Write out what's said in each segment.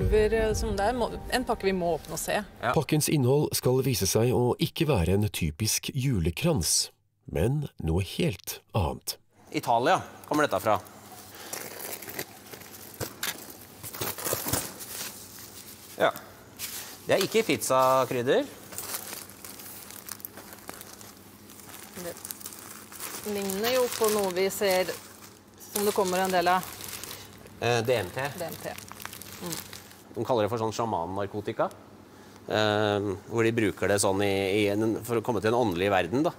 Pulver som det er en pakke vi må åpne og se. Pakkens innhold skal vise seg å ikke være en typisk julekrans, men noe helt annet. Italia kommer dette fra. Ja. Det er ikke pizzakrydder. Det ligner jo på noe vi ser som det kommer en del av. Eh, DMT. DMT. Mm. De kaller det for sånn sjamannarkotika. Eh, hvor de bruker det sånn i, i en, for å komme til en åndelig verden. da.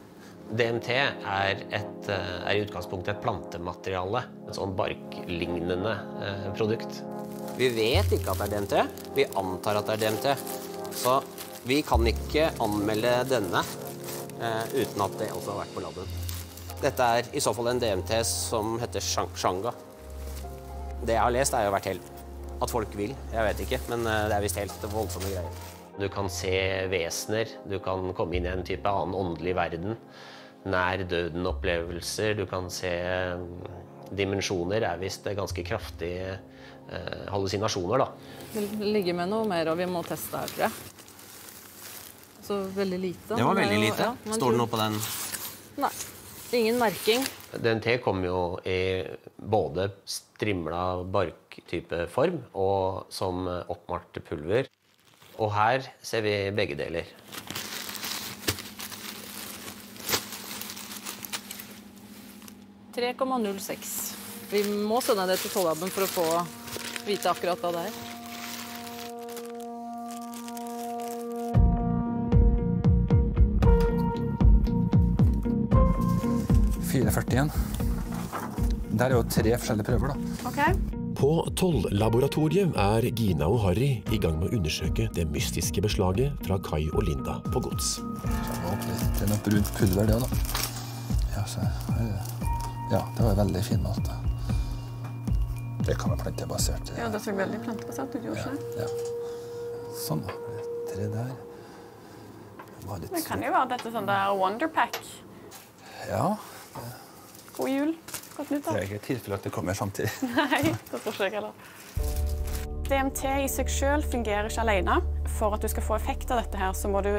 DMT er, et, eh, er i utgangspunktet et plantemateriale. Et sånn barklignende eh, produkt. Vi vet ikke at det er DMT. Vi antar at det er DMT. Så vi kan ikke anmelde denne eh, uten at det også har vært på laben. Dette er i så fall en DMT som heter shanga. Det jeg har lest, er jo vært helt at folk vil. Jeg vet ikke, men eh, det er visst helt voldsomme greier. Du kan se vesener, du kan komme inn i en type annen åndelig verden. Nær døden-opplevelser. Du kan se mm, dimensjoner. er visst ganske kraftige eh, hallusinasjoner, da. Det ligger med noe mer, og vi må teste her, tror jeg. Så veldig lite. Det var veldig lite. Ja, Står det noe på den? Nei. Ingen merking. DNT kom jo i både strimla barktype form og som oppmalt pulver. Og her ser vi begge deler. Vi må sende det til Tollaben for å få vite akkurat hva det er. Der er jo tre forskjellige prøver, da. Okay. På Tollaboratoriet er Gina og Harry i gang med å undersøke det mystiske beslaget fra Kai og Linda på gods. Det er noe brunt pulver, det, da. Ja, så, ja, det var veldig fin måte. Det kan være plantebasert. Ja, det så veldig plantebasert ut? Ja, ja. Sånn, da. Tre der. Det, det kan jo være dette sånn der Wonderpack. Ja. God jul. Godt nyttår. Det er ikke tilfelle at det kommer samtidig. Nei, det tror ikke jeg heller. DMT i seg selv fungerer ikke alene. For at du skal få effekt av dette, her, så må du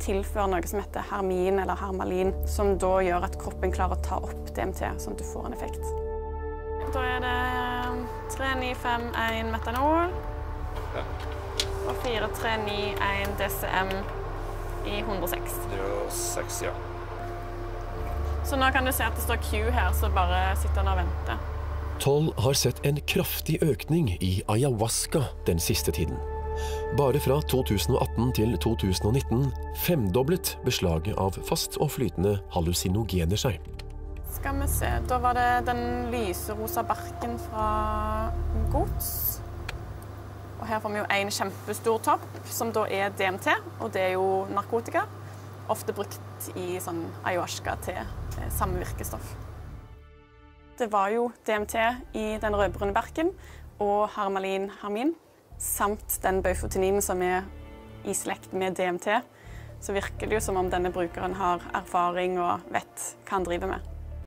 tilføre noe som heter hermin eller hermalin, som da gjør at kroppen klarer å ta opp DMT, sånn at du får en effekt. Da er det 3951 metanol og 4391 DCM i 106. 106, ja. Så nå kan du se at det står Q her, så bare sitter han og venter. Toll har sett en kraftig økning i ayahuasca den siste tiden. Bare fra 2018 til 2019 femdoblet beslaget av fast og flytende hallusinogener seg. Skal vi se Da var det den lyserosa barken fra gods. Og her får vi jo en kjempestor topp, som da er DMT, og det er jo narkotika. Ofte brukt i sånn ayahuasca til Eh, samme virkestoff. Det var jo DMT i den rødbrune berken og harmalin harmin, samt den baufoteninen som er i slekt med DMT. Så virker det jo som om denne brukeren har erfaring og vet hva han driver med.